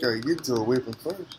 Gotta get to a weapon first.